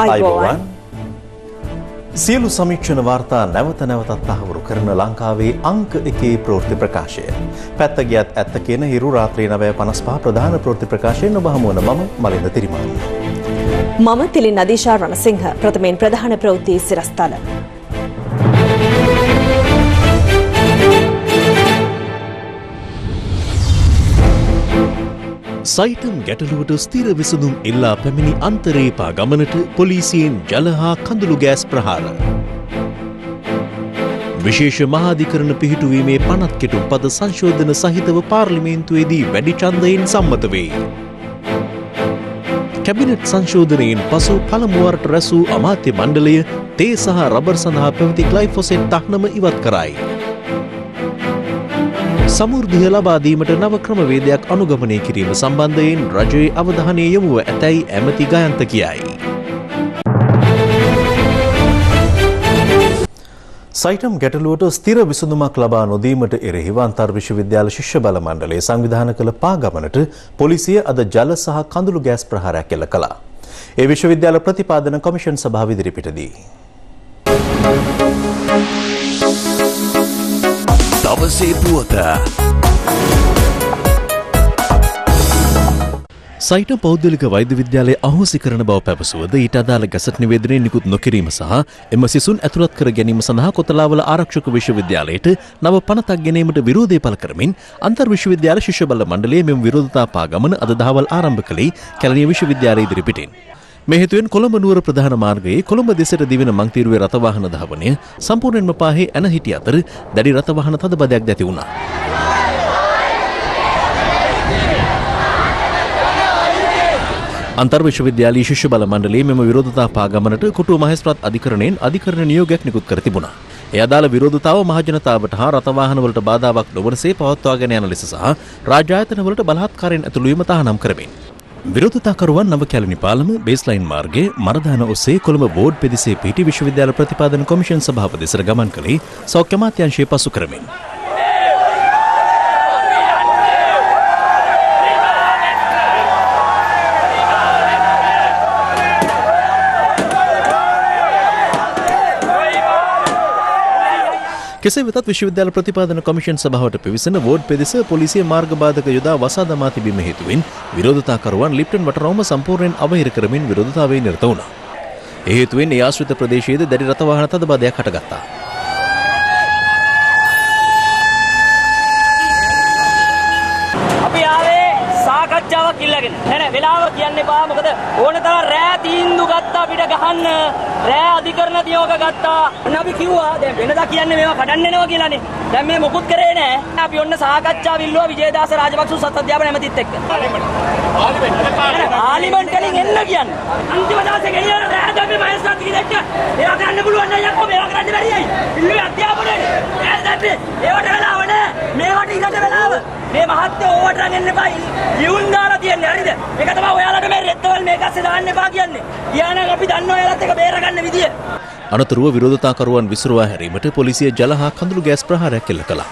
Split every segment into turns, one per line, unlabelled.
අයිබෝවන් සියලු සමීක්ෂණ වාර්තා නැවත නැවතත් තහවුරු කරන ලංකාවේ අංක එකේ ප්‍රෘති ප්‍රකාශය. පැත්ත ගියත් ඇත්ත කියන හිරු රාත්‍රී නවය පනස්පා ප්‍රධාන ප්‍රෘති ප්‍රකාශයෙන් ඔබහමුවන මම මලින්ද තිරිමාන්න.
මම තිලින් අදීශා රණසිංහ ප්‍රථමයෙන් ප්‍රධාන ප්‍රවෘත්ති සිරස්තල.
සයිටම් ගැටලුවට ස්තිර විසඳුම් ඉල්ලා පැමිණි අන්තරේපා ගමනට පොලිසියෙන් ජල හා කඳුළු ගෑස් ප්‍රහාර. විශේෂ මහාධිකරණ පිහිටුවීමේ පනත් කෙටුම් පද සංශෝධන සහිතව පාර්ලිමේන්තුවේදී වැඩි චන්දයෙන් සම්මත වේ. කැබිනට් සංශෝධනයෙන් පසු පළමුුවරට රැසූ අමාත්‍ය මණ්ඩලය තේ සහ රබර් සඳහා පැවති ගලයිෆොසෙන් තහනම ඉවත් කරයි. සමුෘද්ධිය ලබාදීමට නව ක්‍රමවේදයක් අනුගමනය කිරීම සම්බන්ධයෙන් රජයේ අවධානය යොමුව ඇතැයි ඇමති ගයන්ත කියයි.
සයිටම් ගැටලුවට ස්තිර විසඳුමක් ලබා නොදීමට එරෙහිව අන්තර් විශ්වවිද්‍යාල ශිෂ්‍ය බල මණ්ඩලයේ සංවිධාන කළ පාගමනට පොලිසිය අද ජල සහ කඳුළු ගෑස් ප්‍රහාරයක් එල්ල කළා. ඒ විශ්වවිද්‍යාල ප්‍රතිපාදන කොමිෂන් සභාව ඉදිරිපිටදී.
දවසේ පුවත. E සයිට පෞද්ගලික වෛද්‍ය විද්‍යාලය අහෝසි කරන බව පැවසුවද ඊට අදාළ ගැසට නිවේදනය නිකුත් නොකිරීම සහ එම සිසුන් ඇතුළත් කර ගැනීම සඳහා කොතලාවල ආරක්ෂක විශ්වවිද්‍යාලයට නව පනතක් ගැනීමට විරෝධය පළ කරමින් අන්තර් විශ්වවිද්‍යාල ශිෂ්‍ය බල මණ්ඩලයේ මෙම විරෝධතා පාගමන අද දහවල් ආරම්භ කළේ කැලණිය විශ්වවිද්‍යාලය ඉදිරිපිටින්. මෙහෙතුවෙන් කොළඹ නුවර ප්‍රධාන මාර්ගයේ කොළඹ දෙසට දිවෙන මංතීරුවේ රථවාහන ධාවනය සම්පූර්ණයෙන්ම පාහේ ඇන හිටිය අතර දැඩි රථවාහන තදබදයක් දැති වුණා. අන්තර් විශ්වවිද්‍යාලී ශිෂ්‍ය බල මණ්ඩලයේ මෙම විරෝධතා පාගමනට කොටුව මහේස්ත්‍රාත් අධිකරණයෙන් අධිකරණ නියෝගයක් නිකුත් කර තිබුණා. ඒ අදාළ විරෝධතාව මහජනතාවට හා රථවාහනවලට බාධාවක් නොවනසේ පවත්වාගෙන යන ලෙස සහ රාජ්‍යායතනවලට බලහත්කාරයෙන් ඇතුළු වීම තහනම් කරමින් විරෝධතාකරුවන් නව කැලණි පාලම බේස්ලයින් මාර්ගයේ මරදාන ඔස්සේ කොළඹ බෝඩ් පෙදිසේ පිටි විශ්වවිද්‍යාල ප්‍රතිපාදන කොමිෂන් සභාව දෙසට ගමන් කළේ සෞඛ්‍ය අමාත්‍යාංශය පසු කරමින්. කෙසේ වෙතත් විශ්වවිද්‍යාල ප්‍රතිපාදන කොමිෂන් සභාවට පිවිසෙන වෝඩ් පෙදෙස පොලිසිය මාර්ගබාධක යොදා වසා දමා තිබීම හේතුවෙන් විරෝධතාකරුවන් ලිප්ටන් වටරවම සම්පූර්ණයෙන් අවහිර කරමින් විරෝධතාවයේ නිරත වුණා. ඒ හේතුවෙන් ඒ ආශ්‍රිත ප්‍රදේශයේද දැඩි රථවාහන තදබදයක් හටගත්තා.
සාකච්ඡාවක් ඉල්ලගෙන නෑ වෙලාව කියන්න එපා මොකද ඕන තරම් රෑ තීන්දුව ගත්තා අපිට ගහන්න රෑ අධිකරණ නියෝග ගත්තා. ඔන්න අපි කිව්වා දැන් වෙනදා කියන්නේ මේවා කඩන්න එනවා කියලානේ. දැන් මේ මොකුත් කරේ නෑ. අපි ඔන්න සාකච්ඡාව ඉල්ලුවා විජේදාස රාජපක්ෂ සත් අධ්‍යාපන ඇමතිත් එක්ක. පාර්ලිමේන්තු වලින් එන්න කියන්නේ අන්තිම දවසේ ගෙනියන රෑ දැන් මේ මහේස්ත්‍රාත් කියෙක්ක ඒවා කරන්න පුළුවන් නෑ යක්කෝ මේවා කරන්න බැරියයි ඉල්ලුවේ අධ්‍යාපනයේ. දැන් ඒවට වෙලාව නෑ. මේවට ඉකට වෙලාව. මේ මහත්තයෝ ඕවට නම් එන්න එපා. ලියුම් දාලා තියන්නේ. හරිද? මේක තමයි ඔයාලට මේ රෙද්දවල් මේක ඇස්සේ දාන්න එපා කියන්නේ. කියනනම් අපි දන්නවා ඔයාලත් එක බේරගන්න විදිය.
අනතුරුව විරෝධතාකරුවන් විසිරුවා හැරීමට පොලිසිය ජල හා කඳුළු ගෑස් ප්‍රහාරයක් එල්ල කළා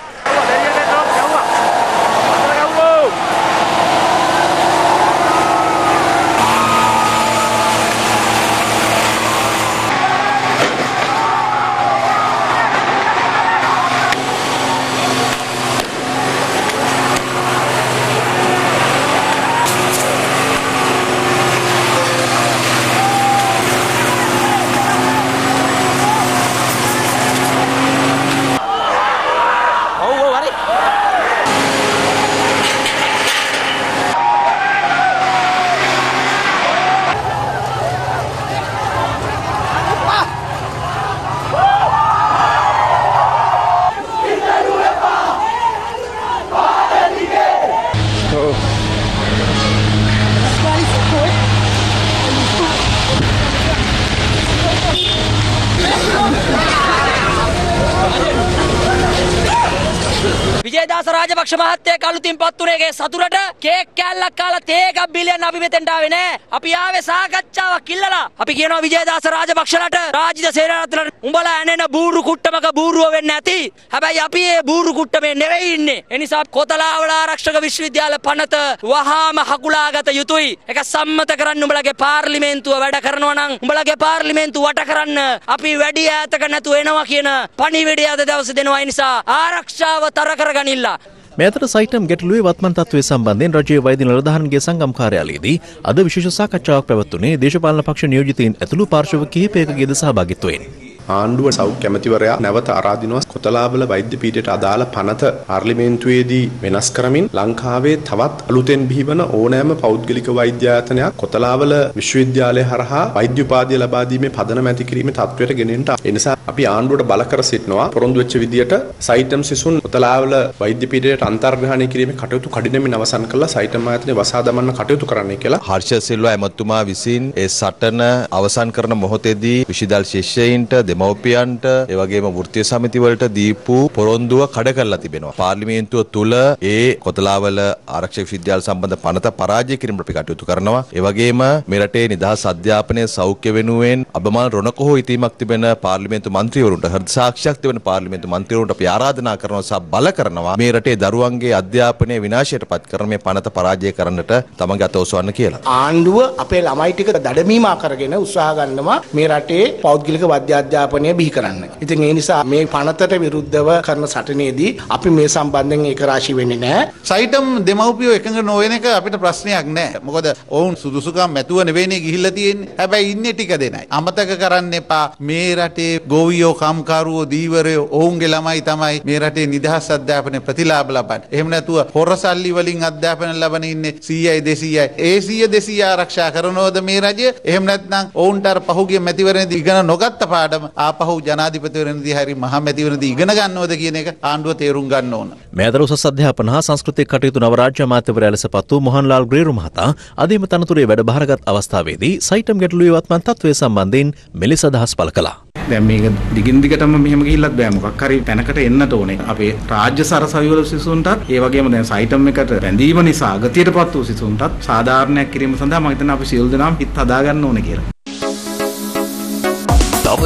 විජේදාස රාජපක්ෂ මහත්තයා කලුතින් පත් වුණේගේ සතුරට කේක් කෑල්ලක් කාලා තේ එකක් බිලියන් අපි මෙතෙන්ට ආවේ නෑ. අපි ආවේ සාකච්ඡාවක් ඉල්ලලා. අපි කියනවා විජේදාස රාජපක්ෂලට රාජිත සේනාරත්නට උඹලා ඇනෙන බූරු කුට්ටමක බූරුව වෙන්න ඇති. හැබැයි අපි ඒ බූරු කුට්ටමේ නෙවෙයි ඉන්නේ. ඒ නිසා කොතලාවල ආරක්ෂක විශ්වවිද්‍යාල පනත වහාම හකුලාගත යුතුයි. ඒක සම්මත කරන්න උඹලගේ පාර්ලිමේන්තුව වැඩ කරනවා නම් උඹලගේ පාර්ලිමේන්තුව වට කරන්න අපි වැඩි ඈතක නැතුව එනවා කියන පණිවිඩය අද දවසේ දෙනවා. ඒ නිසා ආරක්ෂාව තර කරගනිල්ලා.
මේ අතර සයිටම් ගැටලුවේ වත්මන් තත්ත්වය සම්බන්ධයෙන් රජයේ වෛද්‍ය නිලධාරීන්ගේ සංගම් කාර්යාලයේදී අද විශේෂ සාකච්ඡාවක් පැවැත්වුණේ දේශපාලන පක්ෂ නියෝජිතයින් ඇතුළු පාර්ශව කිහිපයකගේද සහභාගිත්වයෙන්.
ආණ්ඩුව සෞඛ්‍ය කැමතිවරයා නැවත ආරාධිනවා කොතලාබල වෛද්‍ය පීඨයට අදාළ පනත පාර්ලිමේන්තුවේදී වෙනස් කරමින් ලංකාවේ තවත් අලුතෙන් බිහිවන ඕනෑම පෞද්ගලික වෛද්‍ය ආයතනයක් කොතලාවල විශ්වවිද්‍යාලය හරහා වෛද්‍ය උපාධිය ලබා දීමේ පදනම ඇති කිරීමේ තත්ත්වයට ගෙනෙන්න ඒ නිසා අපි ආණ්ඩුවට බල කර සිටිනවා. පොරොන්දු වෙච්ච විදියට සයිටම් සිසුන් කොතලාවල වෛද්‍ය පීඨයට අන්තර්ග්‍රහණය කිරීමේ කටයුතු කඩිනමින් අවසන් කළා. සයිටම් ආයතනය වසා දමන්න කටයුතු කරන්නයි කියලා.
හර්ෂ සිල්වා ඇමතුමා විසින් ඒ සටන අවසන් කරන මොහොතේදී විශිදල් ශිෂ්‍යයින්ට දෙමව්පියන්ට එවැගේම වෘත්තීය සමිතිවලට දීපු පොරොන්දුව කඩ කරලා තිබෙනවා. පාර්ලිමේන්තුව තුල ඒ කොතලාවල ආරක්ෂක විද්‍යාල සම්බන්ධ පනත පරාජය කිරීමට අපි කටයුතු කරනවා. ඒ වගේම මේ රටේ නිදහස් අධ්‍යාපනය සෞඛ්‍ය වෙනුවෙන් අබමල් රොණකහෝ ඉතීමක් තිබෙන පාර්ලිමේන්තු මන්ත්‍රීවරුන්ට හෘද සාක්ෂියක් තිබෙන පාර්ලිමේන්තු මන්ත්‍රීවරුන්ට අපි ආරාධනා කරනවා සහ බල කරනවා මේ රටේ දරුවන්ගේ අධ්‍යාපනය විනාශයට පත් කරන මේ පනත පරාජය කරන්නට තමන්ගේ අත ඔසවන්න කියලා.
ආණ්ඩුව අපේ ළමයි ටික දඩමීමා කරගෙන උත්සාහ ගන්නවා මේ රටේ පෞද්ගලික වෛද්‍ය අධ්‍යාපනය බිහි කරන්න. ඉතින් ඒ නිසා මේ පනතට විරුද්ධව කරන සටනේදී අපි මේ සම්බන්ධයෙන් ඒක රාශී වෙන්නේ නැහැ.
සයිටම් දෙමව්පියෝ එකඟ නොවන එක අපිට ප්‍රශ්නයක් නෑ. මොකද ඔවුන් සුදුසුකම් මැතුව නෙවෙයිනේ ගිහිල්ලා තියෙන්නේ. හැබැයි ඉන්නේ ටික දෙනයි. අමතක කරන්න එපා මේ රටේ ගෝවියෝ කම්කරුවෝ දීවරයෝ ඔවුන්ගේ ළමයි තමයි මේ රටේ නිදහස් අධ්‍යාපනය ප්‍රතිලාභ ලබන්නේ. එහෙම නැතුව හොරසල්ලි වලින් අධ්‍යාපනය ලබන ඉන්නේ 100යි 200යි. ඒ 100 200 ආරක්ෂා කරනවද මේ රජය? එහෙම නැත්නම් ඔවුන්ට අර පහුගිය මැතිවරණයේදී ඉගෙන නොගත්ත පාඩම ආපහු ජනාධිපතිවරණයේදී හරි මහා මැතිවරණයේදී ඉගෙන ගන්නවද කියන එක ආණ්ඩුව තේරුම් ගන්න ඕන.
මේ අතර උසස් අධ්‍යාපන හා සංස්කෘතික කටයුතු නව රාජ්‍ය අමාත්‍යවරයා ලෙස පත් වූ මොහන්ලාල් ග්‍රේරු මහතා අදීම තනතුරේ වැඩ භාරගත් අවස්ථාවේදී සයිටම් ගැටලුවේ වත්මන් තත්ත්වය සම්බන්ධයෙන් මෙලෙස අදහස් පළ කළා.
දැන් මේක දිගින් දිගටම මෙහෙම ගිහිල්ලත් බෑ මොකක් හරි තැනකට එන්නට ඕනේ. අපේ රාජ්‍ය සරසවිවල සිසුන්ටත් ඒ වගේම දැන් සයිටම් එකට බැඳීම නිසා අගතියටපත් වූ සිසුන්ටත් සාධාරණයක් කිරීම සඳහා මම හිතනවා අපි සියලු දෙනාම හිත හදාගන්න ඕනේ කියලා.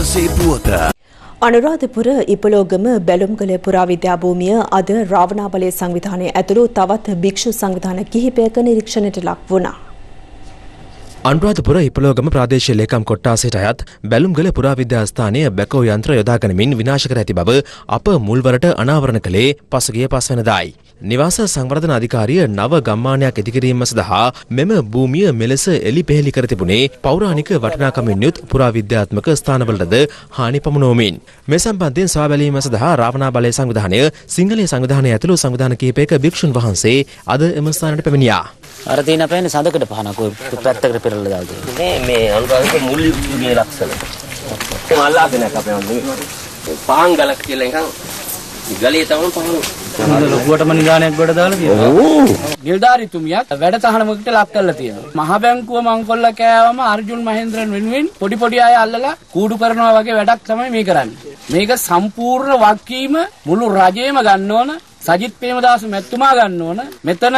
දවසේ පුවත
අනුරාධපුර ඉපලෝගම බැලුම්ගල පුරාවිද්‍යා භූමිය අද රාවණාබලය සංවිධානය ඇතුළු තවත් භික්ෂු සංවිධාන කිහිපයක නිරීක්ෂණයට ලක් වුණා.
අනුරාධපුර ඉපලෝගම ප්‍රාදේශීය ලේකම් කොට්ටාසයට අයත් බැලුම්ගල පුරාවිද්‍යාස්ථානය බැකෝ යන්ත්‍ර යොදාගනිමින් විනාශ කර ඇති බව අප මුල්වරට අනාවරණ කළේ පසුගිය පස්වනදායි. නිවාස සංවර්ධන අධිකාරිය නව ගම්මානයක් ඉදිකිරීම සඳහා මෙම භූමිය මෙලෙස එලි පෙහෙලි කර තිබුණේ පෞරාණික වටිනාකමින් යුත් පුරාවිද්‍යාත්මක ස්ථානවලටද හානි පමුණුවමින්. මේ සම්බන්ධයෙන් සොයා බැලීම සඳහා රාවණා බලය සංවිධානය සිංහලයේ සංවිධානය ඇතුළු සංවිධාන කිහිපයක භික්ෂුන් වහන්සේ අද එම ස්ථානයට පැමිණියා.
අර තියෙන අපේන සඳකට පහනක් ඔය පැත්තකට පෙරලා දාලා තියෙනවා.
මේ මේ අනුරාධපුර මුල් යුගයේ ලක්ෂණ. ඒ අල්ලාගෙන අපේ වන්දේ. පාන් ගලක් කියලා එකක් ගලේ තමයි පහන්.
ලොකුවටම නිදානයක් ගොඩ දාලා තියෙනවා. නිලධාරිතුමියක් වැඩසටහනකට ලක් කරලා තියෙනවා. මහ බැංකුව මංකොල්ල කෑවම අර්ජුන් මහේන්ද්‍රන් වෙනුවෙන් පොඩි පොඩි අය අල්ලලා කූඩු කරනවා වගේ වැඩක් තමයි මේ කරන්නේ. මේක සම්පූර්ණ වගකීම මුළු රජයේම ගන්න ඕන. සජිත් ප්‍රේමදාස මැතිතුමා ගන්න ඕන මෙතන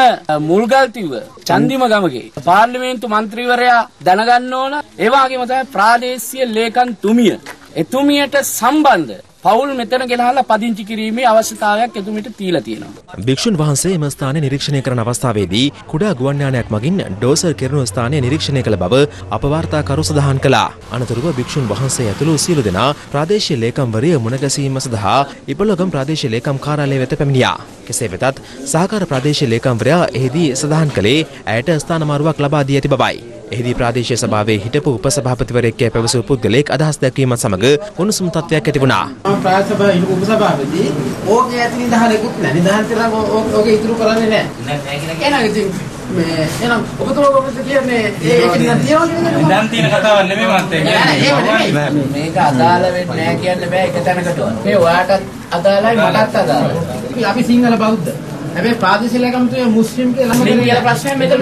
මුල්ගල්තිව චන්දිම ගමගේ පාර්ලිමේන්තු මන්ත්‍රීවරයා දැනගන්න ඕන ඒ වගේම තමයි ප්‍රාදේශීය ලේකම් තුමිය එතුමියට සම්බන්ධ පවුල් මෙතන ගෙනහලා පදිංචි කිරීමේ අවශ්‍යතාවයක් එතුමිට තියලා තියෙනවා.
භික්ෂුන් වහන්සේ එම ස්ථානය නිරීක්ෂණය කරන අවස්ථාවේදී කුඩා ගුවන් යානයක් මගින් ඩෝසර් කෙරුණු ස්ථානය නිරීක්ෂණය කළ බව අපවාර්තාකරු සඳහන් කළා. අනතුරුව භික්ෂුන් වහන්සේ ඇතුළු සියලු දෙනා ප්‍රාදේශීය ලේකම්වරිය මුණගැසීම සඳහා ඉපලොගම් ප්‍රාදේශීය ලේකම් කාර්යාලය වෙත පැමිණියා. කෙසේ වෙතත් සහකාර ප්‍රාදේශීය ලේකම්වරයා එහිදී සඳහන් කළේ ඇයට ස්ථානමාරුවක් ලබා දී ඇති බවයි. එහිදී ප්‍රාදේශීය සභාවේ හිටපු උපසභාපතිවරයෙක් පැවසූ පුද්ගලයෙක් අදහස් දැක්වීමත් සමග උණුසුම් තත්ත්වයක් ඇති වුණා.
ප්‍රාය සභාව හිටපු උපසභාවේදී ඕකේ ඇති නිදහනකුත් නැහැ. නිදහන් කරලා ඕකේ ඉතුරු කරන්නේ නැහැ. එහෙනම් ඉතින් මේ එහෙනම් ඔබතුමා කොහොමද කියන්නේ ඒක නිකන් තියවන්නේ
නිදන් තියෙන කතාවක් නෙමෙයි මහත්තයා.
මේක අදාළ වෙන්නේ නැහැ කියන්න බෑ එක තැනකට. මේ ඔයාටත් අදාළයි මටත් අදාළයි. අපි සිංහල බෞද්ධ. හැබැයි ප්‍රාදේශීය ලේකම්තුමේ මුස්ලිම් කියලා
මුස්ලිම් කියලා ප්‍රශ්නයක් මෙතන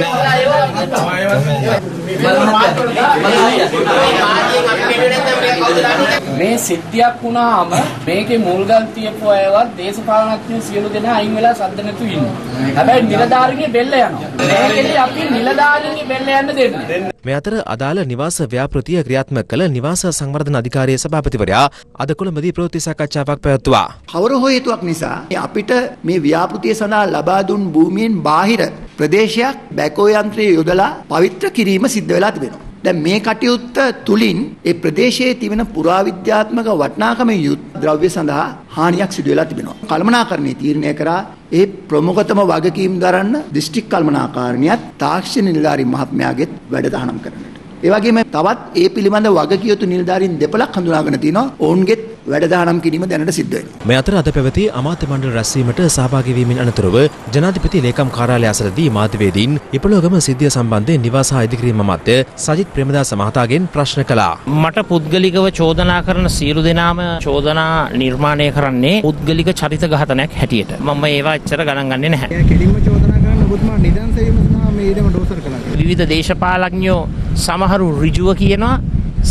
මේ සිද්ධියක් වුණාම මේකේ මුල්ගල් තියපු අයවත් දේශපාලනඥයෝ සියලු දෙනා අයින් වෙලා සද්ද නැතුව ඉන්නවා. හැබැයි නිලධාරීන්ගේ බෙල්ල යනවා. මේකෙදි අපි නිලධාරීන්ගේ බෙල්ල යන්න දෙන්නේ.
මේ අතර අදාළ නිවාස ව්‍යාපෘතිය ක්‍රියාත්මක කළ නිවාස සංවර්ධන අධිකාරිය සභාපතිවරයා අද කොළඹදී ප්‍රවෘත්ති සාකච්ඡාවක් පැවැත්තුවා.
කවර හෝ හේතුවක් නිසා අපිට මේ ව්‍යාපෘතිය සඳහා ලබා දුන් භූමියෙන් බාහිර ප්‍රදේශයක් බැකෝ යන්ත්‍රය යොදලා පවිත්‍ර කිරීම සිද්ධ වෙලා තිබෙනවා. දැන් මේ කටයුත්ත තුලින් ඒ ප්‍රදේශයේ තිබෙන පුරාවිද්‍යාත්මක වටිනාකම යුත් ද්‍රව්‍ය සඳහා හානියක් සිදු වෙලා තිබෙනවා. කළමනාකරණයේ තීරණය කරා ඒ ප්‍රමුඛතම වගකීම් දරන්න දිස්ත්‍රික් කළමනාකාරණියත් තාක්ෂණ නිලධාරී මහත්මයාගෙත් වැඩ තහනම් කරන්නට. ඒ වගේම තවත් ඒ පිළිබඳ වගකිය යුතු නිලධාරීන් දෙපළක් හඳුනාගෙන තිනවා. ඔවුන්ගෙත් වැඩදානම් කිරීම දැනට සිද්ධ වෙනවා.
මේ අතර අද පැවති අමාත්‍ය මණ්ඩල රැස්වීමට සහභාගී වීමෙන් අනතුරුව ජනාධිපති ලේකම් කාර්යාලය අසලදී මාධ්‍යවේදීන් ඉපලෝගම සිද්ධිය සම්බන්ධයෙන් නිවාස හා ඉදිකිරීම අමාත්‍ය සජිත් ප්‍රේමදාස මහතාගෙන් ප්‍රශ්න කළා.
මට පුද්ගලිකව චෝදනා කරන සියලු දෙනාම චෝදනා නිර්මාණය කරන්නේ පුද්ගලික චරිත ඝාතනයක් හැටියට. මම ඒවා එච්චර ගණන් ගන්නේ නැහැ.
කෙලින්ම චෝදනා ඔබතුමා නිදන් සෙවීම සඳහා මේ ඉඩම ඩෝසර් කළා.
විවිධ දේශපාලඥයෝ සමහරු ඍජුව කියනවා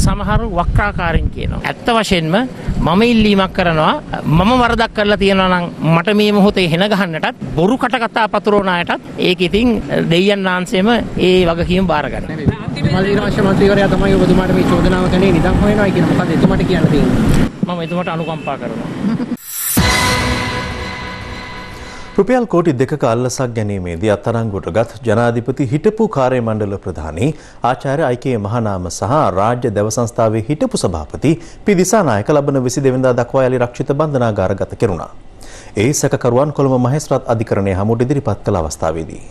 සමහරු වක්‍රාකාරයෙන් කියනවා. ඇත්ත වශයෙන්ම මම ඉල්ලීමක් කරනවා මම වරදක් කරලා තියෙනවා නම් මට මේ මොහොතේ හෙන ගහන්නටත් බොරු කට කතා පතුරවන අයටත් ඒක ඉතින් දෙයයන් වහන්සේම ඒ වගකීම බාර ගන්න.
මල්ලි රාජ්‍ය මන්ත්‍රීවරයා තමයි ඔබතුමාට මේ චෝදනාව කළේ නිදන් හොයනවා කියන මොකද එතුමාට කියන්න තියෙන්නේ.
මම එතුමාට අනුකම්පා කරනවා.
රුපියල් කෝටි දෙකක අල්ලසක් ගැනීමේදී අත්අඩංගුවට ගත් ජනාධිපති හිටපු කාර්ය මණ්ඩල ප්‍රධානී ආචාර්ය අයිකේ මහනාම සහ රාජ්‍ය දැව සංස්ථාවේ හිටපු සභාපති පිදිසා නායක ලබන 22 වෙනිදා දක්වා යලි රක්ෂිත බන්ධනාගාරගත කෙරුණා. ඒ සැකකරුවන් කොළඹ මහේස්ත්‍රාත් අධිකරණය හමුවට ඉදිරිපත් කළ අවස්ථාවේදී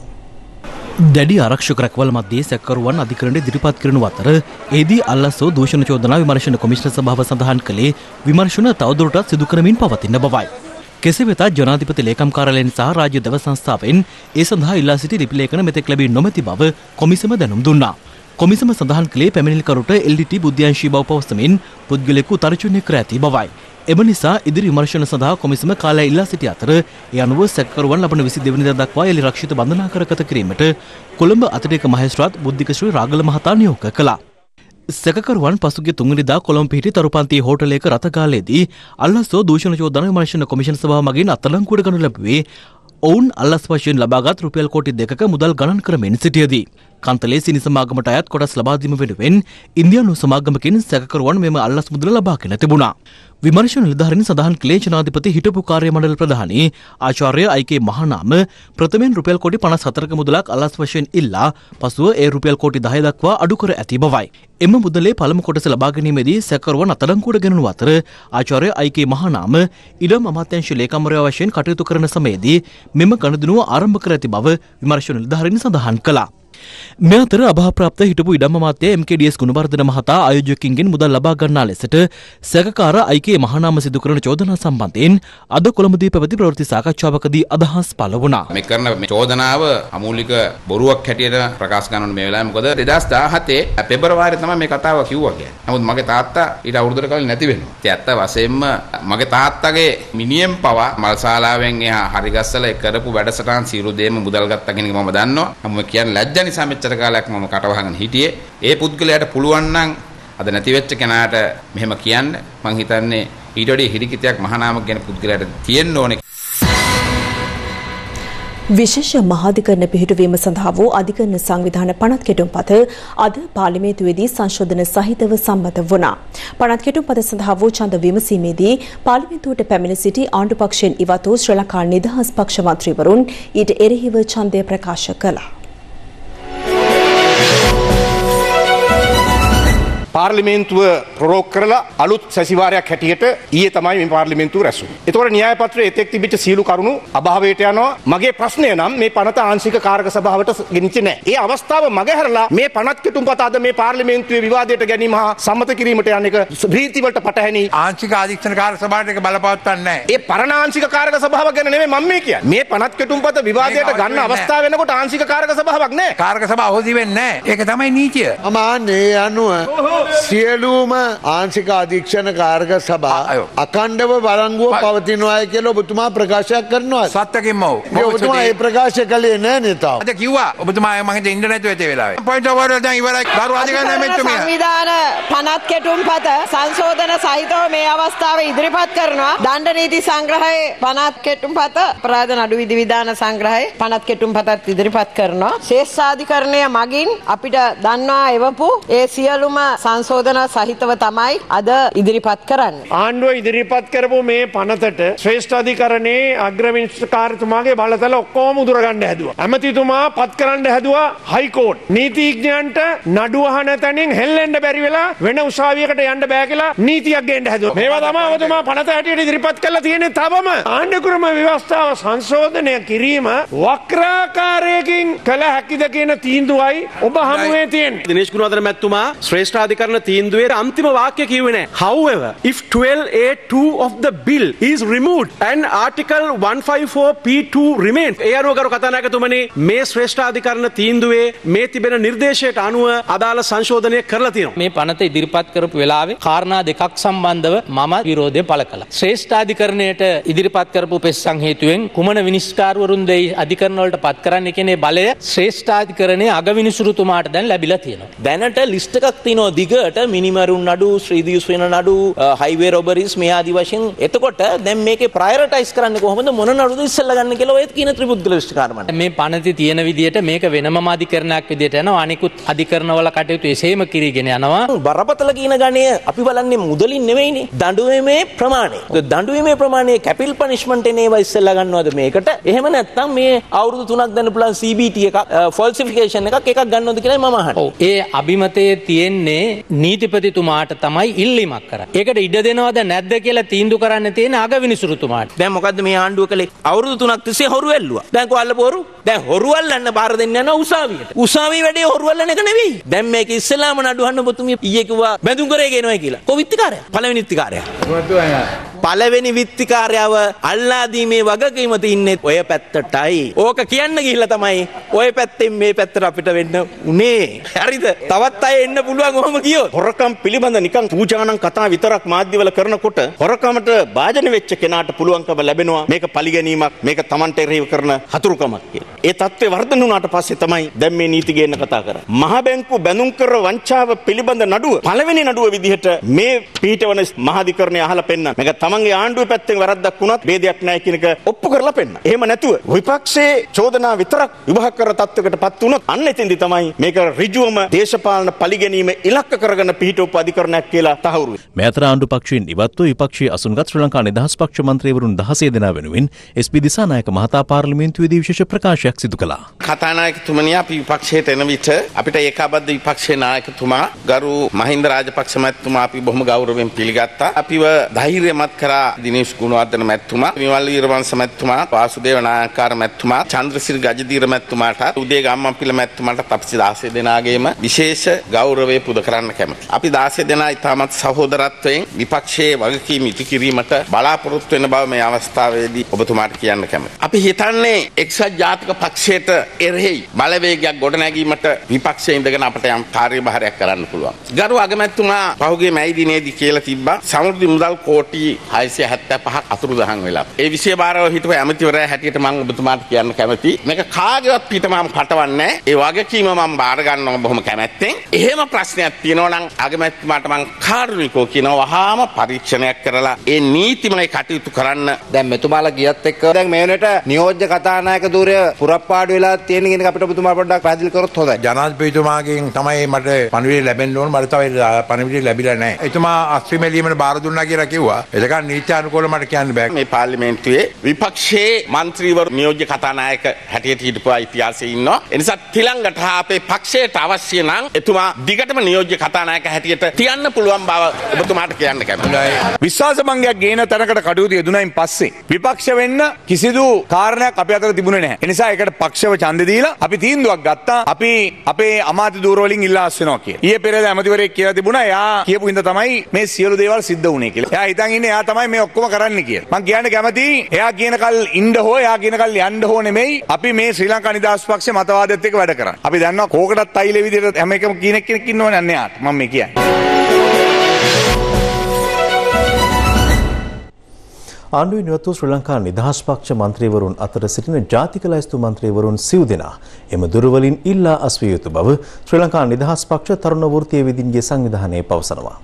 දැඩි ආරක්ෂක රැකවල් මධ්‍යයේ සැකකරුවන් අධිකරණයට ඉදිරිපත් කරනු අතර එහිදී අල්ලසෝ දූෂණ චෝදනා විමර්ශන කොමිෂන සභාව සඳහන් කළේ විමර්ශන තවදුරටත් සිදු කරමින් පවතින බවයි. කෙසේ වෙතත් ජනාධිපති ලේකම් කාර්යාලයෙන් සහ රාජ්‍ය දව සංස්ථාවෙන් ඒ සඳහා ඉල්ලා සිටි රිපිලේඛන මෙතෙක් ලැබී නොමැති බව කොමිසම දැනුම් දුන්නා. කොමිසම සඳහන් කළේ පැමිණිලිකරුට LDT බුද්ධ්‍යංශී බව පවසමින් පුද්ගලයෙකු තර්ජනය කර ඇති බවයි. එම නිසා ඉදිරි විමර්ශන සඳහා කොමිසම කාලය ඉල්ලා සිටි අතර ඒ අනුව සැකකරුවන් ලබන 22 වෙනිදා දක්වා එලි රක්ෂිත බන්ධනාගාරගත කිරීමට කොළඹ අතිරේක මහේස්ත්‍රාත් බුද්ධික ශ්‍රී රාගල මහතා නියෝග කළා. සැකකරුවන් පසුගිය තුන්වෙනිදා කොළඹ පිහිටි තරුපන්තියේ හෝටලයක රථකාලයේදී අල්ලස්සෝ දූෂණ චෝදනා විමර්ශන කොමිෂන් සභාව මගින් අත්අඩංගුවට ගනු ලැබුවේ ඔවුන් අල්ලස් වශයෙන් ලබාගත් රුපියල් කෝටි දෙකක මුදල් ගණන් කරමින් සිටියදී. කන්තලේ සිනි සමාගමට අයත් කොටස් ලබා දීම වෙනුවෙන් ඉන්දියානු සමාගමකින් සැකකරුවන් මෙම අල්ලස් මුදල ලබාගෙන තිබුණා. විමර්ශන නිලධාරීන් සඳහන් කළේ ජනාධිපති හිටපු කාර්ය මණ්ඩල ප්‍රධානී ආචාර්ය අයිකේ මහනාම ප්‍රථමයෙන් රුපියල් කොටි 54ක මුදලක් අල්ලස් වශයෙන් ඉල්ලා පසුව ඒ රුපියල් කොටි 10 දක්වා අඩු කර ඇති බවයි. එම මුදලේ පළමු කොටස ලබා ගැනීමේදී සැකකරුවන් අත්අඩංගුවට ගෙනුණු අතර ආචාර්ය අයිකේ මහනාම ඉඩම් අමාත්‍යාංශ ලේකම්වරයා වශයෙන් කටයුතු කරන සමයේදී මෙම ගණදනුව ආරම්භ කර ඇති බව විමර්ශන නිලධාරීන් සඳහන් කළා. මේ අතර අභාප්‍රාප්ත හිටපු ඉඩම් අමාත්‍ය MKDS ගුණවර්ධන මහතා ආයෝජකයින්ගෙන් මුදල් ලබා ගන්නා ලෙසට සැකකාර අයිකේ මහනාම සිදු කරන චෝදනා සම්බන්ධයෙන් අද කොළඹදී පැවති ප්‍රවෘත්ති සාකච්ඡාවකදී අදහස් පළ වුණා.
මේ කරන මේ චෝදනාව අමූලික බොරුවක් හැටියට ප්‍රකාශ කරනවා මේ වෙලාවේ මොකද 2017 පෙබරවාරි තමයි මේ කතාව කිව්වා කියන්නේ. නමුත් මගේ තාත්තා ඊට අවුරුද්දකට කලින් නැති වෙනවා. ඉතින් ඇත්ත වශයෙන්ම මගේ තාත්තගේ මිනිහෙන් පවා මල්ශාලාවෙන් එහා හරිගස්සලා කරපු වැඩසටහන් සියලු දේම මුදල් ගත්තා කියන එක මම දන්නවා. මම කියන්නේ ලැජ්ජා නිසා මෙච්චර කාලයක් මම කටවහගෙන හිටියේ. ඒ පුද්ගලයාට පුළුවන් නම් අද නැති වෙච්ච කෙනාට මෙහෙම කියන්න මං හිතන්නේ ඊට වඩා හිරිකිතයක් මහානාමක ගැන පුද්ගලයාට තියෙන්න ඕනේ
විශේෂ මහාධිකරණ පිහිටුවීම සඳහා වූ අධිකරණ සංවිධාන පනත් කෙටුම්පත අද පාර්ලිමේන්තුවේදී සංශෝධන සහිතව සම්මත වුණා. පනත් කෙටුම්පත සඳහා වූ ඡන්ද විමසීමේදී පාර්ලිමේන්තුවට පැමිණ සිටි ආණ්ඩු පක්ෂයෙන් ඉවත් වූ ශ්‍රී ලංකා නිදහස් පක්ෂ මන්ත්‍රීවරුන් ඊට එරෙහිව ඡන්දය ප්‍රකාශ කළා.
පාර්ලිමේන්තුව ප්‍රරෝග කරලා අලුත් සැසිවාරයක් හැටියට ඊයේ තමයි මේ පාර්ලිමේන්තුව රැස්වුනේ. ඒතකොට න්‍යාය පත්‍රයේ එතෙක් තිබිච්ච සියලු කරුණු අභාවයට යනවා. මගේ ප්‍රශ්නය නම් මේ පනත ආංශික කාරක සභාවට ගෙනිච්චේ නැහැ. ඒ අවස්ථාව මගහැරලා මේ පනත් කෙටුම්පත අද මේ පාර්ලිමේන්තුවේ විවාදයට ගැනීම හා සම්මත කිරීමට යන එක ප්‍රීති වලට පටහැනි.
ආංශික ආදික්ෂණ කාරක සභාවට ඒක බලපවත්වන්නේ නැහැ.
ඒ පරණ ආංශික කාරක සභාව ගැන නෙමෙයි මම මේ කියන්නේ. මේ පනත් කෙටුම්පත විවාදයට ගන්න අවස්ථාව වෙනකොට ආංශික කාරක සභාවක් නැහැ.
කාරක සභාව හොදි වෙන්නේ නැහැ. ඒක තමයි නීතිය.
අමාන්නේ අනුව සියලූම ආංසික අධීක්ෂණ කාර්ක සභා අකණ්ඩව බලංගුව පවතිනවාය කියල ඔබතුමා ප්‍රකාශයක් කරනවා.
සත්තකින් මව්
ඔබතුමා ඒ ප්‍රකාශ කළේ නෑ නතාව
අද කිව්වා ඔබතුමා මගේ ඉන්ටනෙට් ඇති වෙලා පොයිට වරද ඉවරයි. දරු අධිකරණ මෙතුමිය
සංවිධාන පනත් කෙටුම් පත සංශෝධන සහිතව මේ අවස්ථාව ඉදිරිපත් කරනවා. දණ්ඩ නීති සංග්‍රහයේ පනත් කෙටුම් පත ප්‍රාධ නඩු විධි විධාන සංග්‍රහය පනත් කෙටුම් පතත් ඉදිරිපත් කරනවා. ශේෂ්ඨාධිකරණය මගින් අපිට දන්වා එවපු ඒ සියලුම සංශෝධන සහිතව තමයි අද ඉදිරිපත් කරන්න.
ආණ්ඩුව ඉදිරිපත් කරපු මේ පනතට ශ්‍රේෂ්ඨාධිකරණයේ අග්‍රවිංශකාරතුමාගේ බලතල ඔක්කෝම උදුරගන්න හැදුව. ඇමතිතුමා පත් කරන්න හැදවා හයිකෝට්. නීතිීඥයන්ට නඩුවහන තැනින් හෙල්ලෙන්ඩ බැරි වෙලා වෙන උසාවියකට යන්න බෑ කියලා නීතියක් ගේට හැදුව. මේවා තමා ඔබතුමා පනත හැටියට ඉදිරිපත් කළ තියෙන තවම ආණ්ඩකුරම ව්‍යවස්ථාව සංශෝධනය කිරීම වක්‍රාකාරයකින් කළ හැකිද කියන තීන්දුවයි ඔබ හමුවේ තියෙන්.
දිනේශ් ගුණවර්ධන මැතිතුමා ශ්‍රේෂ්ඨාධිකරණ තීන්දුවේ අන්තිම වාක්‍ය කිව්වේ නැහැ. However, if 12A2 of the bill is removed and article 154P2 remains. ඒ අනුව ගරු කතානායකතුමනි මේ ශ්‍රේෂ්ඨාධිකරණ තීන්දුවේ මේ තිබෙන නිර්දේශයට අනුව අදාළ සංශෝධනය කරලා තියෙනවා.
මේ පනත ඉදිරිපත් කරපු වෙලාවේ කාරණා දෙකක් සම්බන්ධව මම විරෝධය පළ කළා. ශ්‍රේෂ්ඨාධිකරණයට ඉදිරිපත් කරපු පෙස්සන් හේතුවෙන් කුමන විනිශ්කාරවරුන් දෙයි අධිකරණ වලට පත් කරන්න කෙනේ බලය ශ්‍රේෂ්ඨාධිකරණයේ අගවිනිසුරුතුමාට දැන් ලැබිලා තියෙනවා. දැනට ලිස්ට් එකක් තියෙනවා දිගට මිනිමරුන් නඩු ශ්‍රීදියුස් වෙන නඩු හයිවේ රොබරිස් මේ ආදි වශයෙන් එතකොට දැන් මේකේ ප්‍රයොරිටයිස් කරන්නේ කොහොමද මොන නඩුද ඉස්සෙල්ලා ගන්න කියලා ඔය කියන ත්‍රිපුද්ගල විශ්කාරමණ්ඩ. මේ පනති තියෙන විදිහට මේක වෙනමම අධිකරණයක් විදිහට යනවා අනිකුත් අධිකරණවල කටයුතු එසේම කිරීගෙන යනවා. බරපතල කියන ගණය අපි බලන්නේ මුදලින් නෙවෙයිනේ. දඬුවීමේ ප්‍රමාණය. දඬුවීමේ ප්‍රමාණය කැපිල් පනිෂ්මන්ට් එන ඒවා ඉස්සෙල්ලා ගන්නවද මේකට? එහෙම නැත්නම් මේ අවුරුදු 3ක් දෙන්න පුළුවන් CBT එකක් ෆොල්සිෆිකේෂන් එකක් එකක් ගන්නවද කියලා මම අහන්නේ. ඒ අභිමතයේ තියෙන්නේ නීතිපතිතුමාට තමයි ඉල්ලීමක් කරන්නේ. ඒකට ඉඩ දෙනවද නැද්ද කියලා තීන්දුව කරන්න තියෙන අගවිනිසුරුතුමාට. දැන් මොකද්ද මේ ආණ්ඩුව කළේ? අවුරුදු 3ක් තිස්සේ හොරු ඇල්ලුවා. දැන් කොල්ල පොරු? දැන් හොරු අල්ලන්න බාර දෙන්න යනවා උසාවියට. උසාවිය වැඩේ හොරු අල්ලන එක නෙවෙයි. දැන් මේක ඉස්සෙල්ලාම නඩුවන්න ඔබතුමිය ඊයේ කිව්වා බැඳුම් කරේ ගේනවා කියලා. කොවිත්තිකාරයා? පළවෙනි විත්තිකාරයා. පළවෙනි විත්තිකාරයාව අල්ලාදීමේ වගකීම තින්නේ ඔය පැත්තටයි. ඕක කියන්න ගිහිල්ලා තමයි ඔය පැත්තෙන් මේ පැත්තට අපිට වෙන්න උනේ. හරිද? තවත් අය එන්න පුළුවන් ඔහොම ගියොත්.
හොරකම් පිළිබඳ නිකන් පූජානම් කතා විතරක් මාධ්‍යවල කරනකොට හොරකමට භාජන වෙච්ච කෙනාට පුළුවන්කම ලැබෙනවා මේක පරිගැනීමක් මේක Tamanට එරෙහිව කරන හතුරුකමක් කියලා. ඒ தත්ත්වය වර්ධන වුණාට පස්සේ තමයි දැන් මේ නීති ගේන්න කතා කරන්නේ. මහ බැංකුව බැඳුම් කර වංචාව පිළිබඳ නඩුව පළවෙනි නඩුව විදිහට මේ පීඨවන මහාධිකරණය අහලා පෙන්න. මේක තමන්ගේ ආණ්ඩුවේ පැත්තෙන් වැරද්දක් වුණත් ભેදයක් නැහැ කියන එක ඔප්පු කරලා පෙන්න. එහෙම නැතුව විපක්ෂයේ චෝදනා විතරක් විභාග කර තත්වයකටපත් වුණොත් අන්න එතෙන්දි තමයි මේක ඍජුවම දේශපාලන පරිගැනීම ඉලක්ක කරගෙන පිහිටවපු අධිකරණයක් කියලා තහවුරු වෙනවා.
මේ අතර ආණ්ඩු පක්ෂයෙන් ඉවත්ව විපක්ෂයේ අසුන්ගත් ශ්‍රී ලංකා නිදහස් පක්ෂ මන්ත්‍රීවරුන් 16 දෙනා වෙනුවෙන් SP දිසානායක මහතා පාර්ලිමේන්තුවේදී විශේෂ ප්‍රකාශයක් සිදු කළා.
කතානායකතුමනි අපි විපක්ෂයට එන විට අපිට ඒකාබද්ධ විපක්ෂයේ නායකතුමා ගරු මහින්ද රාජපක්ෂ මැතිතුමා අපි බොහොම ගෞරවයෙන් පිළිගත්තා. අපිව ධෛර්යමත් කරා දිනේෂ් ගුණවර්ධන මැතිතුමා, විමල් වීරවංශ මැතිතුමා, වාසුදේව නායකකාර මැතිතුමා, චන්ද්‍රසිරි ගජදීර මැතිතුමාට, උදේ ගම්මන්පිල මැතිතුමාට අපි 16 දෙනාගේම විශේෂ ගෞරවය පුද කරන්න කැමතියි. අපි 16 දෙනා ඉතාමත් සහෝදරත්වයෙන් විපක්ෂයේ වගකීම් ඉටු කිරීමට බලාපොරොත්තු වෙන බව මේ අවස්ථාවේදී ඔබතුමාට කියන්න කැමතියි. අපි හිතන්නේ එක්සත් ජාතික පක්ෂයට එරෙහි බලවේගයක් ගොඩනැගීමට විපක්ෂයේ ඉඳගෙන අපට යම් කාර්යභාරයක් කරන්න පුළුවන්. ගරු අගමැතිතුමා පහුගිය මැයි දිනේදී කියලා තිබ්බා සමෘද්ධි මුදල් කෝටි 675ක් අතුරුදහන් වෙලා. ඒ විෂය බාරව හිටපු ඇමතිවරයා හැටියට මම ඔබතුමාට කියන්න කැමතියි. මේක කාගේවත් පිට මම පටවන්නේ ඒ වගකීම මම බාර ගන්නවා බොහොම කැමැත්තෙන්. එහෙම ප්‍රශ්නයක් තියෙනවා නම් අගමැතිතුමාට මම කාරුණිකව කියනවා වහාම පරීක්ෂණයක් කරලා ඒ නීතිමය කටයුතු කරන්න.
දැන් මෙතුමාලා ගියත් එක්ක දැන් මේ වෙනට නියෝජ්‍ය කතානායක ධූරය පුරප්පාඩු වෙලා තියෙන කියන එක අපිට ඔබතුමා පොඩ්ඩක් පැහැදිලි කරොත් හොඳයි.
ජනාධිපතිතුමාගෙන් තමයි මට පණිවිඩය ලැබෙන්න ඕන මට තව පණිවිඩය ලැබිලා නැහැ. එතුමා අස්විමැලීමට බාර දුන්නා කියලා කිව්වා. එතකන් නීත්‍යානුකූලව මට කියන්න බෑ.
මේ පාර්ලිමේන්තුවේ විපක්ෂයේ මන්ත්‍රීවරු නියෝජ්‍ය කතානායක හැටියට හිටපු ඉතිහාසයේ ඉන්නවා. ඒ නිසා තිලංගට අපේ පක්ෂයට අවශ්‍ය නම් එතුමා දිගටම නියෝජ්‍ය කතානායක හැටියට තියන්න පුළුවන් බව ඔබතුමාට කියන්න කැමතියි.
විශ්වාසභංගයක් ගේන තැනකට කටයුතු යෙදුනයින් පස්සේ විපක්ෂ වෙන්න කිසිදු කාරණයක් අපේ අතර තිබුණේ නැහැ. ඒ නිසා ඒකට පක්ෂව ඡන්දෙ දීලා අපි තීන්දුවක් ගත්තා. අපි අපේ අමාත්‍ය දූරවලින් ඉල්ලා අස්වෙනවා කියලා. ඊයේ පෙරේද ඇමතිවරයෙක් කියලා තිබුණා එයා කියපු හින්දා තමයි මේ සියලු දේවල් සිද්ධ වුණේ කියලා. එයා හිතන් ඉන්නේ එයා
එයා තමයි මේ ඔක්කොම කරන්න කියලා. මම කියන්න කැමති එයා කියන කල් ඉන්න හෝ එයා කියන කල් යන්න හෝ නෙමෙයි අපි මේ ශ්‍රී ලංකා නිදහස් පක්ෂේ මතවාදයත් එක්ක වැඩ කරන්නේ. අපි දන්නවා කෝකටත් අයිලේ විදිහට හැම එකම කියන කෙනෙක් ඉන්නවනේ අන්න එයාට. මම මේ කියන්නේ.
ආණ්ඩුවේ නියුත් වූ ශ්‍රී ලංකා නිදහස් පක්ෂ මන්ත්‍රීවරුන් අතර සිටින ජාතික ලැයිස්තු මන්ත්‍රීවරුන් සිව් දෙනා එම දුරවලින් ඉල්ලා අස්විය යුතු බව ශ්‍රී ලංකා නිදහස් පක්ෂ තරුණ වෘත්තීය විදින්ගේ සංවිධානය පවසනවා.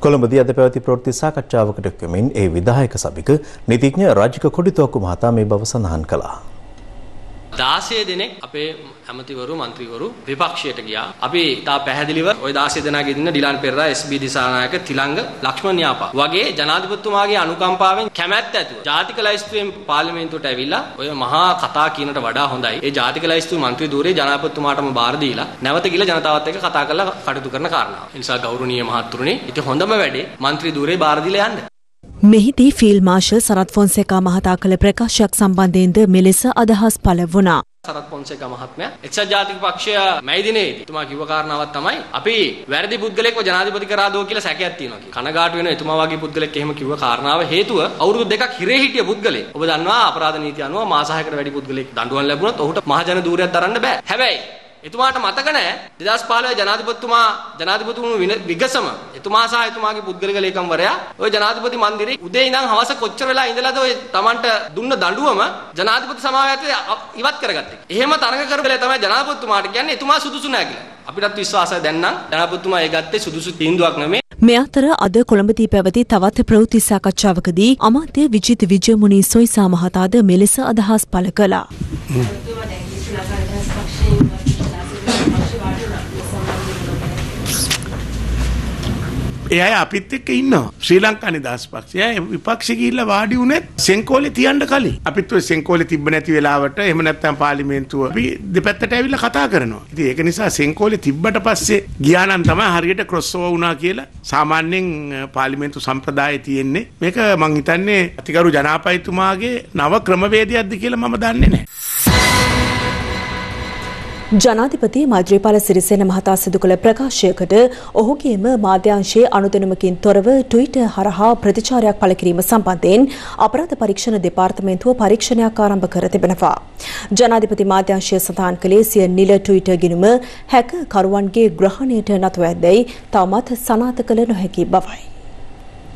කොළඹදී අද පැවති ප්‍රවෘත්ති සාකච්ඡාවකට එක්වමින් ඒ විධායක සභික නීතිඥ රාජික කොඩිතෝක්කු මහතා මේ බව සඳහන් කළා.
දාසය දෙනෙක් අපේ ඇමතිවරු මන්ත්‍රීවරු විපක්ෂයට ගියා. අපි තා පැහැදිලිව ওই 16 දෙනාගේ ඉන්න ඩිලාන් පෙරේරා එස්.බී. දිසානායක තිලංග ලක්ෂ්මන් යාපා වගේ ජනාධිපතිතුමාගේ අනුකම්පාවෙන් කැමැත්ත ඇතුව ජාතික ලයිස්තුවෙන් පාර්ලිමේන්තුවට ඇවිල්ලා ඔය මහා කතා කියනට වඩා හොඳයි. ඒ ජාතික ලයිස්තුවේ මන්ත්‍රී ධූරේ ජනාධිපතිතුමාටම බාර දීලා නැවත ගිහලා ජනතාවත් එක්ක කතා කරලා කටයුතු කරන කාරණාව. ඒ නිසා ගෞරවනීය මහත්තුරුනි ඉතින් හොඳම වැඩේ මන්ත්‍රී ධූරේ බාර දීලා යන්න.
මෙහිදී ෆීල් මාර්ෂල් සරත් ෆොන්සේකා මහතා කළ ප්‍රකාශයක් සම්බන්ධයෙන්ද මෙලෙස අදහස් පළ වුණා.
සරත් පොන්සේකා මහත්මයා එක්සත් ජාතික පක්ෂය මැයි දිනේදී එතුමා කිව්ව කාරණාවක් තමයි අපි වැරදි පුද්ගලෙක්ව ජනාධිපති කරා දෝ කියලා සැකයක් තියෙනවා කියලා. කනගාටු වෙන එතුමා වගේ පුද්ගලෙක් එහෙම කිව්ව කාරණාව හේතුව අවුරුදු දෙකක් හිරේ හිටිය පුද්ගලෙක්. ඔබ දන්නවා අපරාධ නීතිය අනුව මාස 6කට වැඩි පුද්ගලෙක් දඬුවම් ලැබුණොත් ඔහුට මහජන ධූරයක් දරන්න බෑ. හැබැයි එතුමාට මතක නැහැ 2015 ජනාධිපතිතුමා ජනාධිපතිතුමු විගසම එතුමා සහ එතුමාගේ පුද්ගලික ලේකම්වරයා ওই ජනාධිපති මන්දිරේ උදේ ඉඳන් හවස කොච්චර වෙලා ඉඳලාද ඔය Tamanට දුන්න දඬුවම ජනාධිපති සමාවයතේ ඉවත් කරගත්තේ. එහෙම තරඟ කරගල තමයි ජනාධිපතිතුමාට කියන්නේ එතුමා සුදුසු නැහැ කියලා. අපිටත් විශ්වාසය දැන් නම් ජනාධිපතිතුමා ඒ ගත්තේ සුදුසු තීන්දුවක් නෙමෙයි.
මේ අතර අද කොළඹදී පැවති තවත් ප්‍රවෘත්ති සාකච්ඡාවකදී අමාත්‍ය විජිත් විජයමුණි සොයිසා මහතාද මෙලෙස අදහස් පළ කළා.
ඒ අය අපිත් එක්ක ඉන්නවා. ශ්‍රී ලංකා නිදහස් පක්ෂය විපක්ෂ ගිහිල්ලා වාඩි වුණෙත් සෙන්කෝලේ තියන්න කලින්. අපිත් ඔය සෙන්කෝලේ තිබ්බ නැති වෙලාවට එහෙම නැත්නම් පාර්ලිමේන්තුව අපි දෙපැත්තට ඇවිල්ලා කතා කරනවා. ඉතින් ඒක නිසා සෙන්කෝලේ තිබ්බට පස්සේ ගියා නම් තමයි හරියට ක්‍රොස් ඕවර් වුණා කියලා සාමාන්‍යයෙන් පාර්ලිමේන්තු සම්ප්‍රදායේ තියෙන්නේ. මේක මං හිතන්නේ අතිගරු ජනාපතිතුමාගේ නව ක්‍රමවේදයක්ද කියලා මම දන්නේ නැහැ.
ජනාධිපති මෛත්‍රීපාල සිරිසේන මහතා සිදු කළ ප්‍රකාශයකට ඔහුගේම මාධ්‍යංශයේ අනුදැනුමකින් තොරව ට්විටර් හරහා ප්‍රතිචාරයක් පළ කිරීම සම්බන්ධයෙන් අපරාධ පරීක්ෂණ දෙපාර්තමේන්තුව පරීක්ෂණයක් ආරම්භ කර තිබෙනවා. ජනාධිපති මාධ්‍යංශය සඳහන් කළේ සිය නිල ට්විටර් ගිණුම හැක කරුවන්ගේ ග්‍රහණයට නතුව ඇද්දැයි තවමත් සනාථ කළ නොහැකි බවයි.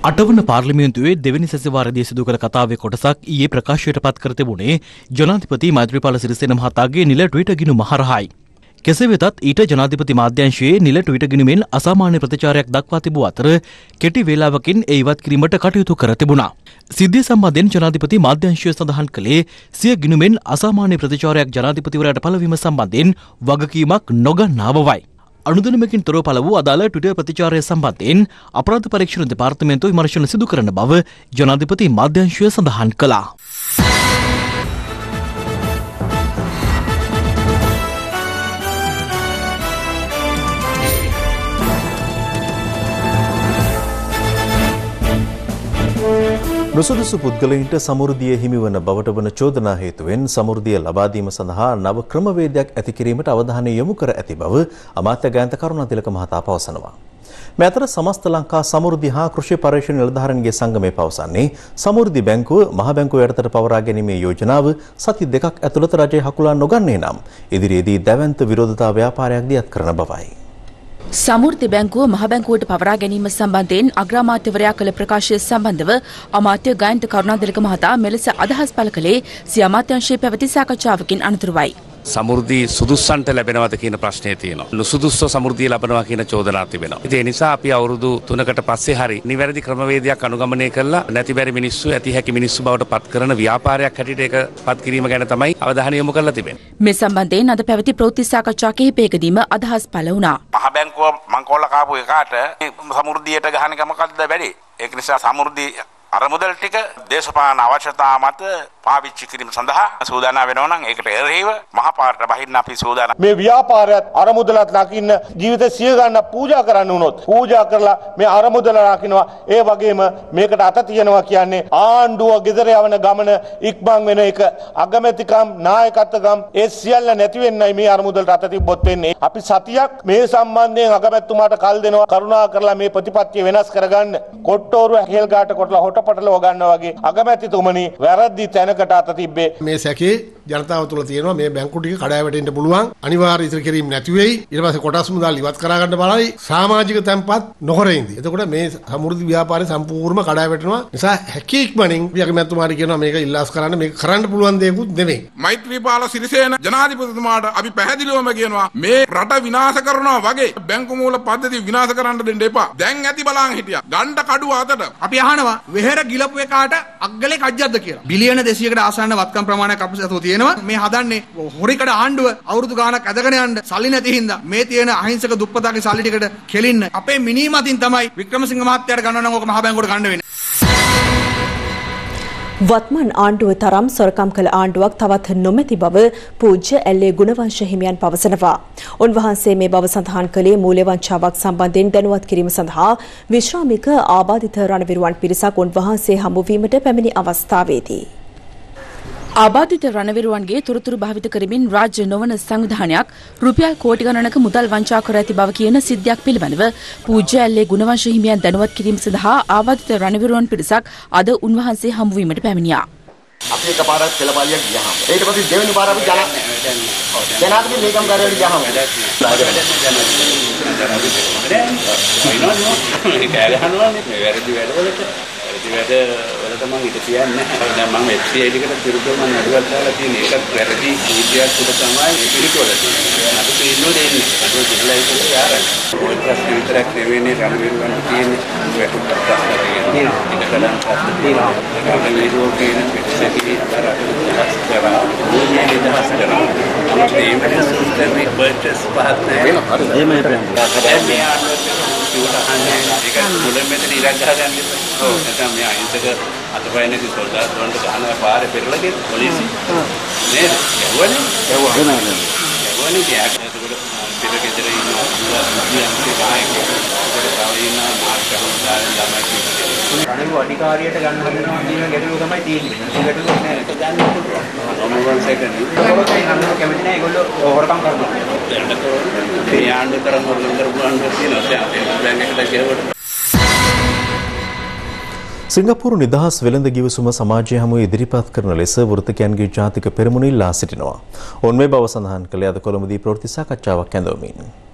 අටවන පාර්ලිමේන්තුවේ දෙවැනි සැසිවාරදී සිදු කළ කතාවේ කොටසක් ඊයේ ප්‍රකාශයට පත් කර තිබුණේ ජනාධිපති මෛත්‍රීපාල සිරිසේන මහතාගේ නිල ට්විටර් ගිණුම හරහායි. කෙසේ වෙතත් ඊට ජනාධිපති මාධ්‍යංශයේ නිල ට්විටර් ගිණුමෙන් අසාමාන්‍ය ප්‍රතිචාරයක් දක්වා තිබූ අතර කෙටි වේලාවකින් ඒ ඉවත් කිරීමට කටයුතු කර තිබුණා. සිද්ධිය සම්බන්ධයෙන් ජනාධිපති මාධ්‍යංශය සඳහන් කළේ සිය ගිණුමෙන් අසාමාන්‍ය ප්‍රතිචාරයක් ජනාධිපතිවරයාට පළවීම සම්බන්ධයෙන් වගකීමක් නොගන්නා බවයි. අනුදනමකින් තොර පළ වූ අදාළ ට්විටර් ප්‍රතිචාරය සම්බන්ධයෙන් අපරාධ පරීක්ෂණ දෙපාර්තමේන්තුව විමර්ශන සිදු කරන බව ජනාධිපති මාධ්‍යංශය සඳහන් කළා.
නුසුදුසු පුද්ගලයින්ට සමෘද්ධිය හිමිවන බවට වන චෝදනා හේතුවෙන් සමෘද්ධිය ලබා දීම සඳහා නව ක්‍රමවේදයක් ඇති කිරීමට අවධානය යොමු කර ඇති බව අමාත්‍ය ගායන්ත කරුණාතිලක මහතා පවසනවා. මේ අතර සමස්ත ලංකා සමෘද්ධි හා කෘෂි පර්යේෂණ නිලධාරීන්ගේ සංගමය පවසන්නේ සමෘද්ධි බැංකුව මහ බැංකුව යටතට පවරා ගැනීමේ යෝජනාව සති දෙකක් ඇතුළත රජය හකුලා නොගන්නේ නම් ඉදිරියේදී දැවැන්ත විරෝධතා ව්‍යාපාරයක් දියත් කරන බවයි.
සමෘද්ධි බැංකුව මහ බැංකුවට පවරා ගැනීම සම්බන්ධයෙන් අග්‍රාමාත්‍යවරයා කළ ප්‍රකාශය සම්බන්ධව අමාත්‍ය ගයන්ත කරුණාතිලක මහතා මෙලෙස අදහස් පළ කළේ සිය අමාත්‍යංශයේ පැවති සාකච්ඡාවකින් අනතුරුවයි.
සමෘද්ධී සුදුස්සන්ට ලැබෙනවද කියන ප්‍රශ්නය තියෙනවා. නුසුදුස්ව සමෘද්ධිය ලබනවා කියන චෝදනා තිබෙනවා. ඒ නිසා අපි අවුරුදු 3කට පස්සේ හරි නිවැරදි ක්‍රමවේදයක් අනුගමනය කරලා නැතිබැරි මිනිස්සු ඇති හැකි මිනිස්සු බවට පත් කරන ව්‍යාපාරයක් හැටියට ඒක පත් කිරීම ගැන තමයි අවධානය යොමු කරලා තිබෙන්නේ.
මේ සම්බන්ධයෙන් අද පැවති ප්‍රවෘත්ති සාකච්ඡා කිහිපයකදීම අදහස් පළ වුණා.
මහ බැංකුව මංකොල්ල කාපු එකාට සමෘද්ධියට ගහන එක මොකද්ද වැඩේ? ඒක නිසා සමෘද්ධි අරමුදල් ටික දේශපාලන අවශ්‍යතා මත පාවිච්චි කිරීම සඳහා සූදානම් වෙනවා නම් ඒකට එරෙහිව මහපාරට බහින්න අපි සූදානම්.
මේ ව්‍යාපාරයත් අරමුදලත් රකින්න ජීවිත සිය ගන්න පූජා කරන්න වුණොත් පූජා කරලා මේ අරමුදල රකින්නවා ඒ වගේම මේකට අත තියනවා කියන්නේ ආණ්ඩුව ගෙදර යවන ගමන ඉක්මන් වෙන එක අගමැතිකම් නායකත්වකම් ඒ සියල්ල නැති වෙන්නයි මේ අරමුදලට අත තිබ්බොත් වෙන්නේ. අපි සතියක් මේ සම්බන්ධයෙන් අගමැතිතුමාට කල් දෙනවා කරුණා කරලා මේ ප්‍රතිපත්තිය වෙනස් කරගන්න. කොට්ටෝරුව හෙල්ගාට කොටලා හොට පොට පටලව ගන්නවා වගේ අගමැතිතුමනි වැරදි තැනකට අත තිබ්බේ.
මේ සැකේ ජනතාව තුළ තියෙනවා මේ බැංකු ටික කඩාවැටෙන්න පුළුවන් අනිවාර්ය ඉතිරි කිරීම නැති වෙයි ඊට පස්සේ කොටස් මුදල් ඉවත් කරා ගන්න බලයි සමාජික තැන්පත් නොකර ඉඳී. එතකොට මේ සමෘද්ධි ව්‍යාපාරය සම්පූර්ණයෙන්ම කඩාවැටෙනවා. නිසා හැකි ඉක්මනින් අපි අගමැතිතුමාට කියනවා මේක ඉල්ලාස් කරන්න මේක කරන්න පුළුවන් දෙයක්වත් නෙමෙයි.
මෛත්‍රීපාල සිරිසේන ජනාධිපතිතුමාට අපි පැහැදිලිවම කියනවා මේ රට විනාශ කරනවා වගේ බැංකු මූල පද්ධති විනාශ කරන්න දෙන්න එපා. දැන් ඇති බලන් හිටියා. ගණ්ඩ කඩුව අතට.
අපි අහනවා වෙහෙර ගිලපු එකාට අග්ගලේ කජ්ජද්ද කියලා. බිලියන 200කට ආසන්න වත්කම් ප්‍රමාණයක් අපිට අතෝ තියෙනවා. මේ හදන්නේ හොරිකඩ ආණ්ඩුව අවුරුදු ගාණක් ඇදගෙන යන්න සල්ලි නැති හින්දා මේ තියෙන අහිංසක දුප්පතාගේ සල්ලි ටිකට කෙලින්න අපේ මිනීමතින් තමයි වික්‍රමසිංහ මහත්තයාට ගන්න නම් ඕක මහ බැංකුවට ගන්න වෙන්නේ.
වත්මන් ආණ්ඩුව තරම් සොරකම් කළ ආණ්ඩුවක් තවත් නොමැති බව පූජ්‍ය ඇල්ලේ ගුණවංශ හිමියන් පවසනවා. උන්වහන්සේ මේ බව සඳහන් කළේ මූල්‍යවංචාවක් සම්බන්ධයෙන් දැනුවත් කිරීම සඳහා විශ්‍රාමික ආබාධිත රණවිරුවන් පිරිසක් උන්වහන්සේ හමුවීමට පැමිණි අවස්ථාවේදී.
ආබාධිත රණවිරුවන්ගේ තොරතුරු භාවිත කරමින් රාජ්‍ය නොවන සංවිධානයක් රුපියල් කෝටි ගණනක මුදල් වංචා කර ඇති බව කියන සිද්ධියක් පිළිබඳව පූජ්‍ය ඇල්ලේ ගුණවංශ හිමියන් දැනුවත් කිරීම සඳහා ආබාධිත රණවිරුවන් පිරිසක් අද උන්වහන්සේ හමුවීමට පැමිණියා.
අපි එකපාරක් පෙළපාලියක් ගියාම. ඊට පස්සේ දෙවෙනි පාර අපි ජන ජනාධිපති ලේකම්කාරයට ගියාම.
වැරදි වැඩවලට වැරදි වැඩ වලට මම ඊට කියන්නේ නැහැ. දැන් මම FCA එකට විරුද්ධව මම නඩුවක් දාලා තියෙන ඒකත් වැරදි නීතියක් උඩ තමයි මේ පිළිතුර තියෙන්නේ. අපි තීන්දුව දෙන්නේ. ඒක දෙන්නයි කියලා යාරයි. ඔය ප්‍රශ්න විතරක් නෙවෙයි රණවිරුවන් තියෙන්නේ. වැටුප් ප්‍රශ්න තියෙනවා. ඉඩකඩම් ප්‍රශ්න තියෙනවා. රණවිරුවෝ කියන පිටසකේ අර කරා. මේ නිදහස් කරා. මිනිස්සුන්ට මේ බර්චස් පහත් නැහැ. එහෙම හරි. මේ ආණ්ඩුවට කිව්වට අහන්නේ ඒක මුලින්ම මෙතන ඉරක් ගහගන්න එපා. ඔව් නැත්නම් මේ අහිංසක අතපයින් නැති සොල්දාදුන්ට ගහන පාරේ පෙරලගෙන පොලිසි නේද? යවුවනේ. යවුවා. යවුවනේ කියක්. එතකොට පිට ගෙදර. ඒකට ළමයි
රණවිරු අධිකාරියට ගන්න හදනවා කියන ගැටලුව තමයි තියෙන්නේ. ඒ ගැටලුව නෑ. ඒක ගන්න.
මොනවා සෙකන්ඩ්.
ඒගොල්ලෝ හඳුන කැමති නෑ. ඒගොල්ලෝ හොරකම් කරනවා.
දැන් කරන්නේ. මේ ආණ්ඩුව තරම් හොරකම් කරපු ආණ්ඩුවක් තියෙනවා. දැන් එකට ගෙවුවට
සිංගප්පූරු නිදහස් වෙළඳ ගිවිසුම සමාජය හමුවේ ඉදිරිපත් කරන ලෙස වෘත්තකයන්ගේ ජාතික පෙරමුණ ඉල්ලා සිටිනවා. ඔවුන් මේ බව සඳහන් කළේ අද කොළඹදී ප්‍රවෘත්ති සාකච්ඡාවක් ඇඳවමින්.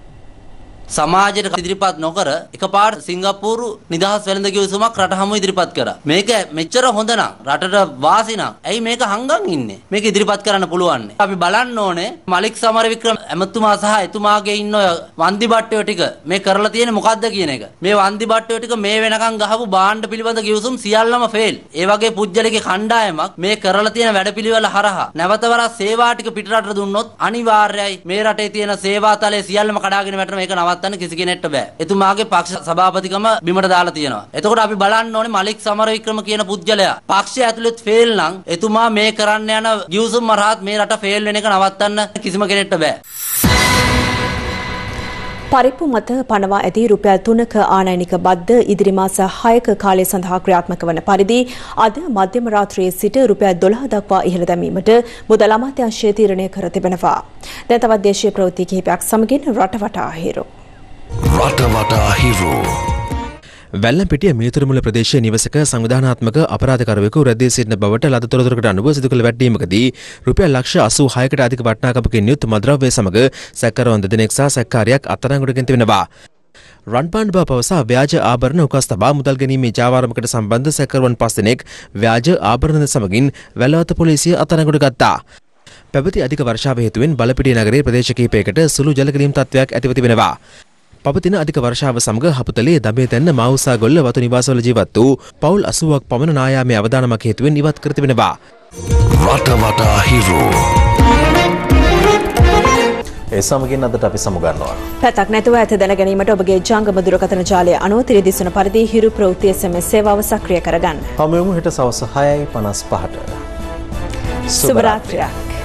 සමාජයට ඉදිරිපත් නොකර එකපාරට සිංගප්පූරු නිදහස් වෙළඳ කිවිසුමක් රට හමු ඉදිරිපත් කරා. මේක මෙච්චර හොඳ නම් රටට වාසි නම් ඇයි මේක හංගන් ඉන්නේ? මේක ඉදිරිපත් කරන්න පුළුවන්. අපි බලන්න ඕනේ මලික් සමරවික්‍රම ඇමතුමා සහ එතුමාගේ ඉන්න ඔය වන්දි බට්ටයෝ ටික මේ කරලා තියෙන්නේ මොකද්ද කියන එක. මේ වන්දි බට්ටයෝ ටික මේ වෙනකන් ගහපු බාණ්ඩ පිළිබඳ කිවිසුම් සියල්ලම ෆේල්. ඒ වගේ පුජ්‍යලගේ කණ්ඩායමක් මේ කරලා තියෙන වැඩපිළිවෙල හරහා නැවත වරක් සේවා ටික පිටරටට දුන්නොත් අනිවාර්යයි මේ රටේ තියෙන සේවා තලයේ සියල්ලම කඩාගෙන වැටෙන මේක නවත්තන්න කිසි කෙනෙක්ට බෑ. එතුමාගේ පක්ෂ සභාපතිකම බිමට දාලා තියෙනවා. එතකොට අපි බලන්න ඕනේ මලික් සමරවික්‍රම කියන පුජ්‍යලයා පක්ෂය ඇතුළත් ෆේල් නම් එතුමා මේ කරන්න යන ගිවිසුම් මරහත් මේ රට ෆේල් වෙන එක නවත්තන්න කිසිම කෙනෙක්ට බෑ.
පරිප්පු මත පනවා ඇති රුපියල් 3ක ආනයනික බද්ද ඉදිරි මාස 6ක කාලය සඳහා ක්‍රියාත්මක වන පරිදි අද මධ්‍යම රාත්‍රියේ සිට රුපියල් 12 දක්වා ඉහළ දැමීමට මුදල් අමාත්‍යාංශය තීරණය කර තිබෙනවා. දැන් තවත් දේශීය ප්‍රවෘත්ති කිහිපයක් සමගින් රටවටා හිරු.
රටවටා හිරු වැල්ලම්පිටිය මේතුරුමුල ප්‍රදේශයේ නිවසක සංවිධානාත්මක අපරාධකරුවෙකු රැඳී සිටින බවට ලද තොරතුරකට අනුව සිදු කළ වැටීමකදී රුපියල් ලක්ෂ 86කට අධික වටිනාකමකින් යුත් මද්‍රව්‍ය සමග සැකකරුවන් දෙදෙනෙක් සහ සැකකාරියක් අත්අඩංගුවටගෙන තිබෙනවා. රන්පාන් බා පවසා ව්‍යාජ ආභරණ උකස් තබා මුදල් ගැනීමේ ජාවාරමකට සම්බන්ධ සැකකරුවන් පස් දෙනෙක් ව්‍යාජ ආභරණ සමගින් වැලවත පොලිසිය අත්අඩංගුවට ගත්තා. පැවති අධික වර්ෂාව හේතුවෙන් බලපිටිය නගරයේ ප්‍රදේශ කිහිපයකට සුළු ජලගැලීම් තත්ත්වයක් ඇතිව තිබෙනවා. පවතින අධික වර්ෂාව සමග හපුතලේ දමේ තැන්න මවුසා ගොල්ල වතු නිවාසවල ජීවත් වූ පවුල් 80ක් පමණ නායාමේ අවදානමක් හේතුවෙන් ඉවත් කර තිබෙනවා.
රටවටා හිරු ඒ සමගින් අදට අපි සමුගන්නවා.
පැතක් නැතුව ඇත දැන ගැනීමට ඔබගේ ජංගම දුරකථන ජාලය අනුව තිරි දිසුන පරිදි හිරු ප්‍රවෘත්ති SMS සේවාව සක්‍රිය කරගන්න.
හමුවෙමු හෙට සවස 6:55ට.
සුබ රාත්‍රියක්.